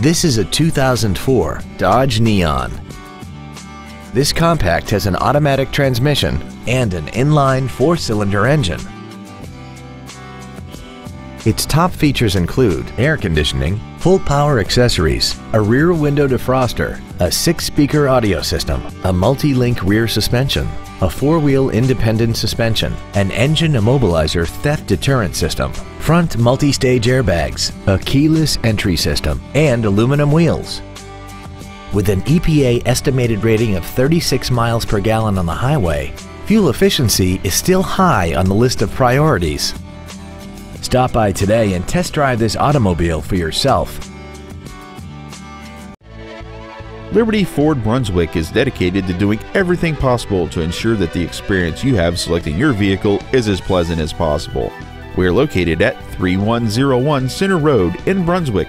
This is a 2004 Dodge Neon. This compact has an automatic transmission and an inline four-cylinder engine. Its top features include air conditioning, full power accessories, a rear window defroster, a six-speaker audio system, a multi-link rear suspension, a four-wheel independent suspension, an engine immobilizer theft deterrent system, front multi-stage airbags, a keyless entry system, and aluminum wheels. With an EPA estimated rating of 36 miles per gallon on the highway, fuel efficiency is still high on the list of priorities. Stop by today and test drive this automobile for yourself. Liberty Ford Brunswick is dedicated to doing everything possible to ensure that the experience you have selecting your vehicle is as pleasant as possible. We are located at 3101 Center Road in Brunswick.